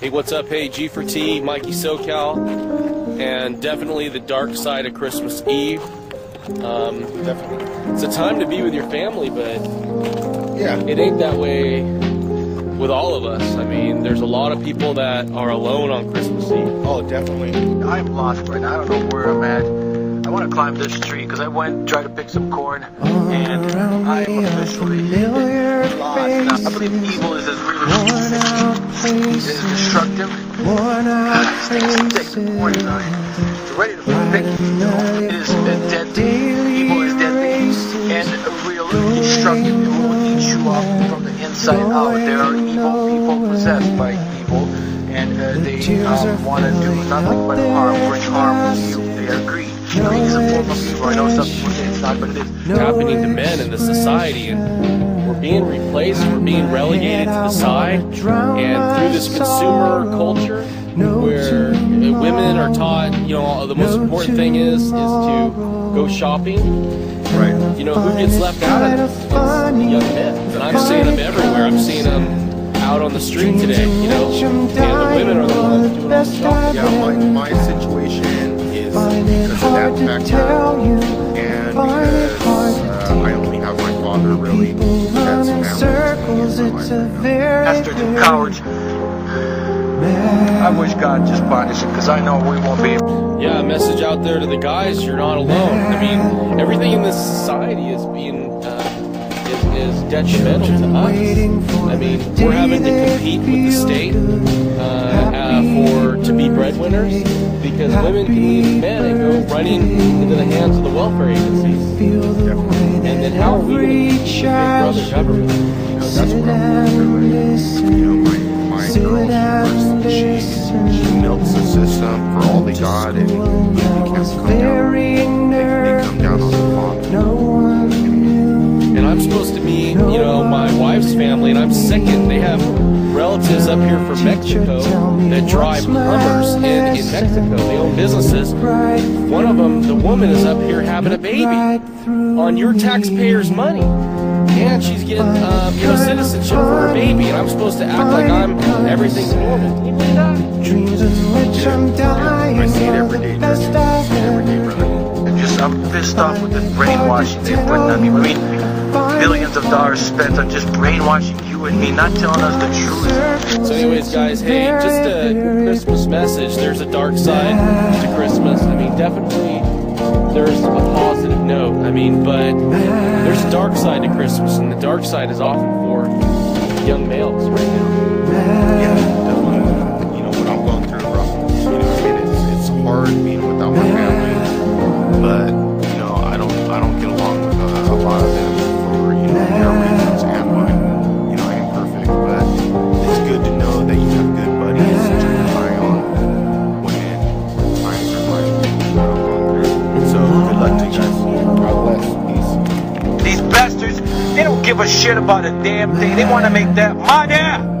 Hey, what's up? Hey, G for T, Mikey SoCal, and definitely the dark side of Christmas Eve. Um, definitely. It's a time to be with your family, but Yeah. it ain't that way with all of us. I mean, there's a lot of people that are alone on Christmas Eve. Oh, definitely. I'm lost right now. I don't know where I'm at. I to climb this tree because I went and tried to pick some corn, and I'm officially lost. Now, I believe evil is as real as as destructive. Things take the corn out. It's ready to pick. It is deadly. Evil is deadly and a real destructive. It will eat you up from the inside out. There are evil people possessed by evil, and uh, they um, want to do nothing but harm, bring harm to you. They are greed. Greed is a form of evil. I know some people say it's not, but it is. happening to men in the society and we're being replaced we're being relegated to the side and through this consumer culture where uh, women are taught you know the most important thing is is to go shopping Right. you know who gets left out it's the young men and i'm seeing them everywhere i'm seeing them out on the street today you know and the women are the ones doing all the shopping Yeah, my, my situation is because of that factor and because uh, I only have my father really that's family in my life. Bastards and cowards. I wish God just punish it because I know we won't be Yeah, a message out there to the guys: you're not alone. I mean, everything in this society is being uh, is, is detrimental to us. I mean, we're having to compete with the state uh, uh, for to be breadwinners because women can leave men and go running into the hands of the welfare agencies. And then how are we going to Big Brother government? You know, that's what I'm going. You know, my, my girl, she, she, she milks the system for all they got and they can't come down. They, they I'm supposed to meet, you know, my wife's family, and I'm sickened. They have relatives up here from Mexico that drive Hummers in, in Mexico. They own businesses. One of them, the woman, is up here having a baby on your taxpayers' money. And she's getting, um, you know, citizenship for her baby, and I'm supposed to act like I'm everything's normal. You dying I see it every day. I see it every day, brother. I'm just I'm pissed off with the brainwashing they're putting on me. I mean, billions of dollars spent on just brainwashing you and me, not telling us the truth. So, anyways, guys, hey, just a Christmas message. There's a dark side to Christmas. I mean, definitely there's a positive note. I mean, but there's a dark side to Christmas, and the dark side is often for young males right now. Yeah, give a shit about a damn thing. They want to make that money.